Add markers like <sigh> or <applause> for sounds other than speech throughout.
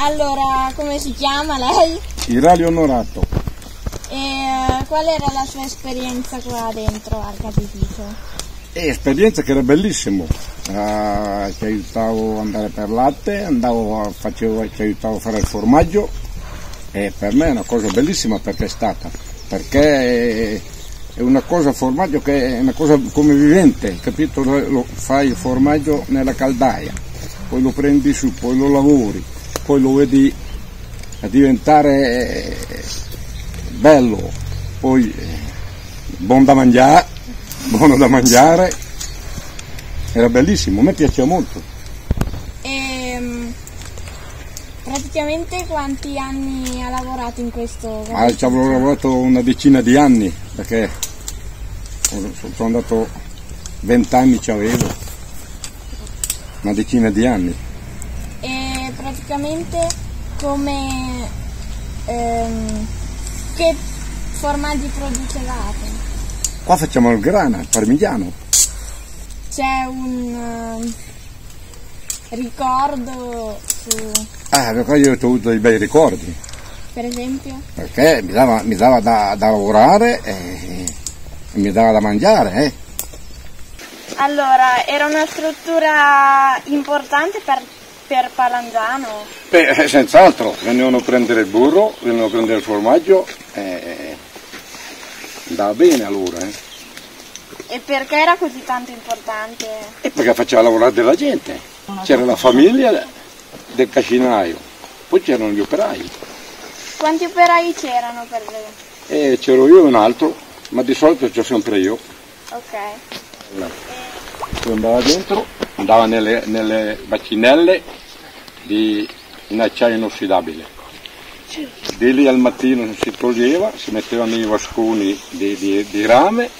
Allora, come si chiama lei? Irario Onorato. E eh, qual era la sua esperienza qua dentro al catetico? E esperienza che era bellissimo. Ah, ci aiutavo ad andare per latte, andavo facevo, ci aiutavo a fare il formaggio e per me è una cosa bellissima perché è stata. Perché è una cosa formaggio che è una cosa come vivente, capito? Lo- fai il formaggio nella caldaia, poi lo prendi su, poi lo lavori, poi lo vedi a diventare eh, bello, poi eh, buon da mangiare, <laughs> buono da mangiare, era bellissimo, a me piaceva molto. E mm, praticamente quanti anni ha lavorato in questo? Ma ci avevo lavorato una decina di anni, perché sono andato vent'anni ci avevo, una decina di anni. Praticamente come ehm, che formaggi producevate? Qua facciamo il grana, il parmigiano. C'è un ehm, ricordo su, Ah, perché io ho avuto dei bei ricordi, per esempio? perché mi dava, mi dava da, da lavorare e, e mi dava da mangiare, eh. Allora, era una struttura importante per, per Palanzano? Beh, eh, senz'altro, venivano a prendere il burro, venivano a prendere il formaggio, eh, andava bene allora, eh. E perché era così tanto importante? E perché faceva lavorare della gente. C'era la famiglia del cascinaio, poi c'erano gli operai. Quanti operai c'erano per le... E c'ero io e un altro, ma di solito c'ho sempre io. Ok. Poi andava dentro, andava nelle, nelle bacinelle di, in acciaio inossidabile. Di lì al mattino si toglieva, si mettevano i vasconi di, di- di rame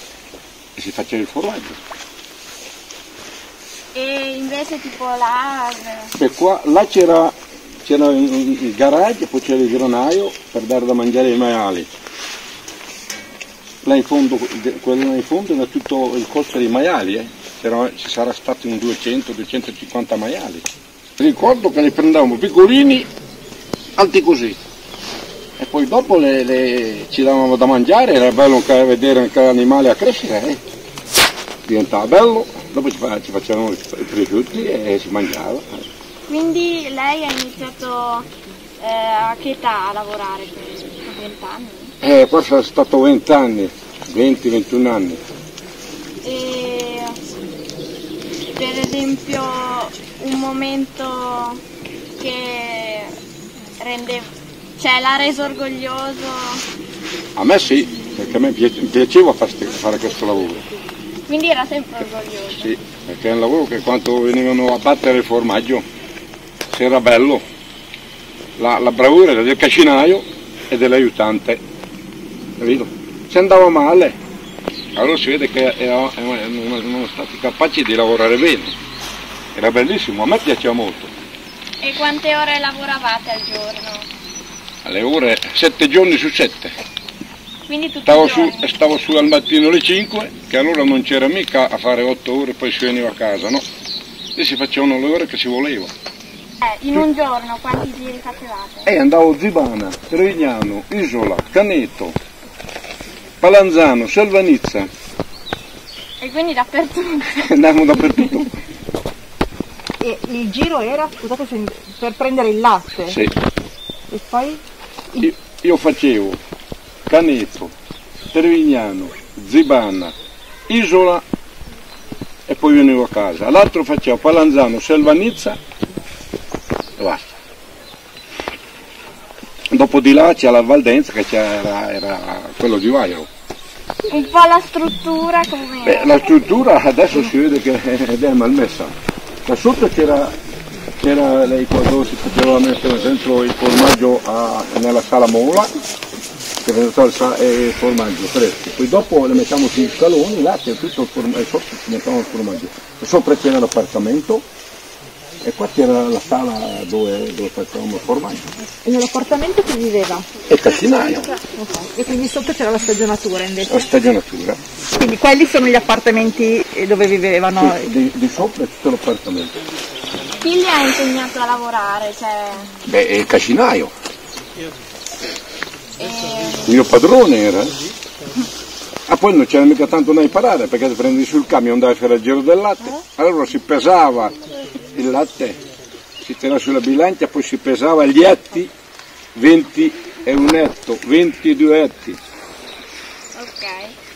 e si faceva il formaggio. E invece tipo là... E qua, là c'era, c'era il garage, poi c'era il granaio per dare da mangiare ai maiali. Là in fondo, quello là in fondo era tutto il costo dei maiali, eh. C'era- ci sarà stato un 200-250 maiali. Ricordo che li prendevamo piccolini, alti così. E poi dopo le- le- ci davamo da mangiare, era bello vedere anche l'animale a crescere. eh. Diventava bello, dopo ci, ci facevano i prosciutti e si mangiava. eh. Quindi lei ha iniziato eh, a che età a lavorare? A 20 anni? Eh, qua sono stato 20 anni, 20-21 anni. E per esempio un momento che rende, cioè l'ha reso orgoglioso, A me sì, perché a me piaceva fare questo lavoro. quindi era sempre orgoglioso. Sì, perché è un lavoro che quando venivano a battere il formaggio, se era bello, la, la bravura era del cascinaio e dell'aiutante, capito? Se andava male, allora si vede che erano stati capaci di lavorare bene. Era bellissimo, a me piaceva molto. E quante ore lavoravate al giorno? Alle ore, sette giorni su sette. Quindi tutti Stavo su, stavo su al mattino alle 5, che allora non c'era mica a fare 8 ore e poi si veniva a casa, no? E si facevano le ore che si voleva. Eh, in un giorno quanti giri facevate? E andavo Zibana, Trevignano, Isola, Caneto, Palanzano, Selvanizza, E quindi dappertutto. <laughs> andavamo dappertutto. E il giro era, scusate, per prendere il latte. Sì. E poi Io, io facevo Caneto, Trevignano, Zibana, Isola e poi venivo a casa. L'altro facevo Palanzano, Selvanizza e basta. Dopo di là c'è la Valdenza che c'era, era quello di Vairo. Un po' la struttura come Beh, la struttura adesso si vede che <laughs> è malmessa. Da sotto c'era, c'era lei quando si poteva mettere dentro il formaggio a- nella sala mola, che veniva il, sa- il formaggio fresco. Poi dopo le mettiamo sui scaloni, là c'è tutto il formaggio, e sotto ci mettiamo il formaggio. Sopra c'era l'appartamento e qua c'era la sala dove, dove facevamo il formaggio. E nell'appartamento chi viveva? E il calzinaio. Okay. E quindi sotto c'era la stagionatura invece? La stagionatura. Quindi quelli sono gli appartamenti dove vivevano? Sì, di, di sopra è tutto l'appartamento. Chi li ha insegnato a lavorare? Cioè... Beh, il casinaio. E... Il mio padrone era. Ah, poi non c'era mica tanto da imparare perché prendi sul camion andavi a fare il giro del latte. Eh? Allora si pesava il latte si teneva sulla bilancia, poi si pesava gli etti, 20 e un etto, 22 etti. Okay.